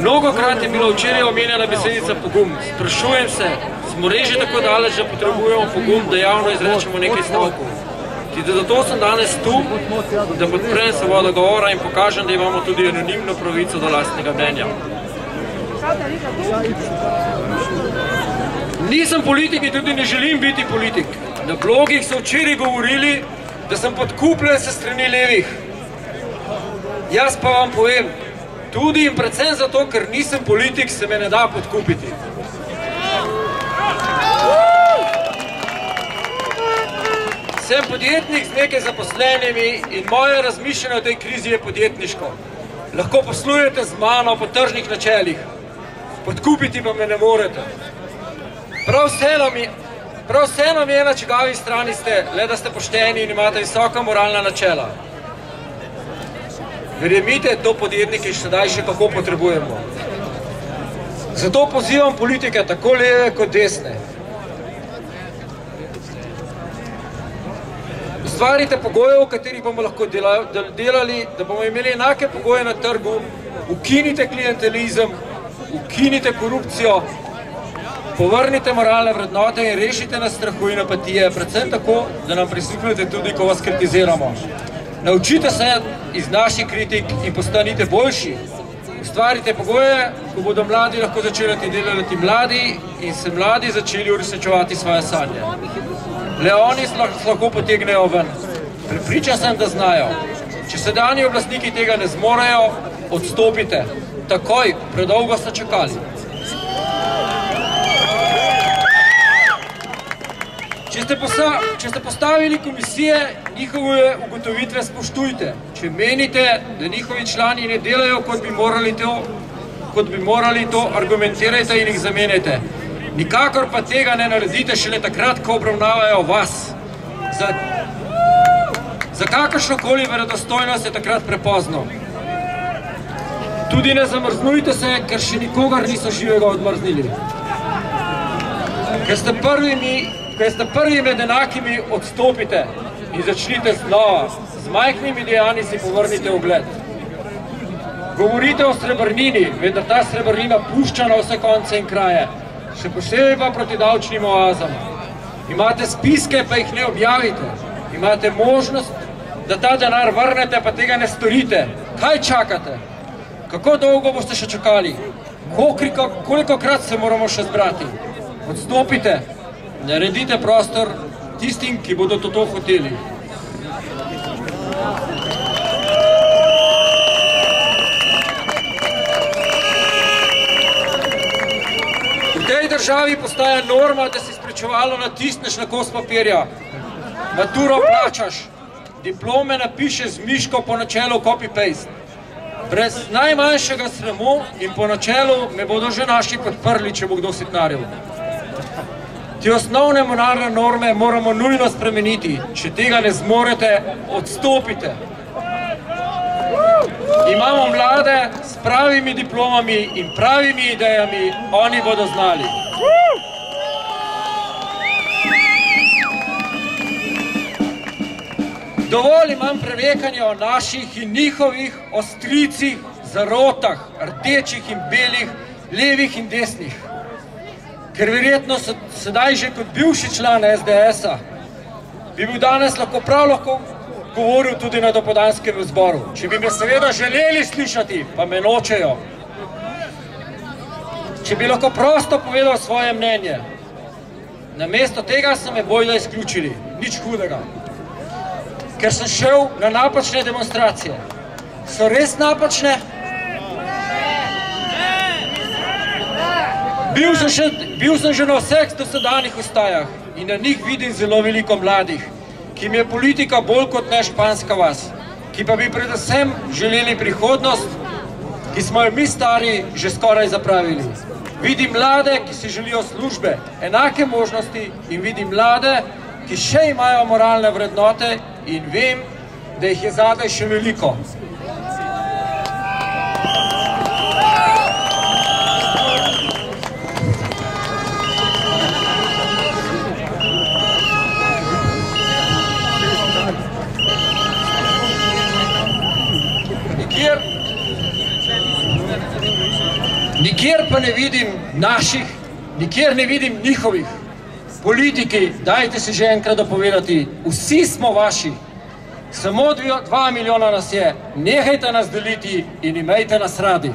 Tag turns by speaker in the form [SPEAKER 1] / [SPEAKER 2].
[SPEAKER 1] Mnogo krat je bilo včeraj omenjena besedica pogum. Sprašujem se, smo res že tako daleč, da potrebujemo pogum, da javno izrečemo nekaj stavkov. Zato sem danes tu, da podprem svobodo govora in pokažem, da imamo tudi anonimno pravico do lastnega mnenja. Nisem politik in tudi ne želim biti politik. Na blogih so včeraj govorili, da sem podkupljen se strani levih. Jaz pa vam povem, tudi in predvsem zato, ker nisem politik, se me ne da podkupiti. Sem podjetnik z nekaj zaposlenimi in moje razmišljanje o tej krizi je podjetniško. Lahko poslujete z mano po tržnih načelih, podkupiti pa me ne morete. Prav vseeno mi, prav vseeno mi je na čigavi strani ste, le da ste pošteni in imate visoka moralna načela. Verjemite, to podjetniki še sedaj še kako potrebujemo. Zato pozivam politike tako leve kot desne. Ustvarite pogoje, v katerih bomo lahko delali, da bomo imeli enake pogoje na trgu, ukinite klientelizem, ukinite korupcijo, povrnite moralne vrednote in rešite nas strahu in apatije, predvsem tako, da nam prisluhnete tudi, ko vas kritiziramo. Naučite se iz naših kritik in postanite boljši. Ustvarite pogoje, ko bodo mladi lahko začeli delati mladi in se mladi začeli uresničevati svoje sanje. Le oni lahko potegnejo ven. Pripričan sem, da znajo. Če sedanji oblastniki tega ne zmorejo, odstopite. Takoj, predolgo ste čakali. Ste, posa, če ste postavili komisije, njihove ugotovitve spoštujte. Če menite, da njihovi člani ne delajo, kot bi morali to, kot bi morali to argumentirajte in jih zamenjajte. Nikakor pa tega ne naredite šele takrat, ko obravnavajo vas. Za, za kakršnokoli verodostojnost je takrat prepozno. Tudi ne zamrznujte se, ker še nikogar niso živega odmrznili. Ker ste prvimi Ker ste prvi med enakimi, odstopite in začnite znova. Z majhnimi dejanji si povrnite ogled. Govorite o srebrnini, vendar ta srebrnina pušča na vse konce in kraje. Še posebej pa proti davčnim oazam. Imate spiske, pa jih ne objavite. Imate možnost, da ta denar vrnete, pa tega ne storite. Kaj čakate? Kako dolgo boste še čakali? Koliko, krat se moramo še zbrati? Odstopite naredite prostor tistim, ki bodo to, hoteli. V tej državi postaja norma, da si sprečevalo natisneš na kos papirja, maturo plačaš, diplome napišeš z miško po načelu copy-paste. Brez najmanjšega sramu in po načelu me bodo že naši podprli, če bo kdo sitnaril. Te osnovne monarne norme moramo nujno spremeniti. Če tega ne zmorete, odstopite. Imamo mlade s pravimi diplomami in pravimi idejami, oni bodo znali. Dovolj imam prevekanja o naših in njihovih ostricih, zarotah, rdečih in belih, levih in desnih ker verjetno sedaj že kot bivši član SDS-a bi bil danes lahko prav lahko govoril tudi na dopodanskem zboru. Če bi me seveda želeli slišati, pa me nočejo. Če bi lahko prosto povedal svoje mnenje, namesto tega so me bojda izključili. Nič hudega. Ker sem šel na napačne demonstracije. So res napačne? Bil sem, še, bil sem že na vseh dosedanih ustajah in na njih vidim zelo veliko mladih, ki mi je politika bolj kot ne španska vas, ki pa bi predvsem želeli prihodnost, ki smo jo mi stari že skoraj zapravili. Vidim mlade, ki si želijo službe, enake možnosti in vidim mlade, ki še imajo moralne vrednote in vem, da jih je zadaj še veliko. Nikjer pa ne vidim naših, nikjer ne vidim njihovih. Politiki, dajte se že enkrat dopovedati, vsi smo vaši. Samo dva milijona nas je, nehajte nas deliti in imejte nas radi.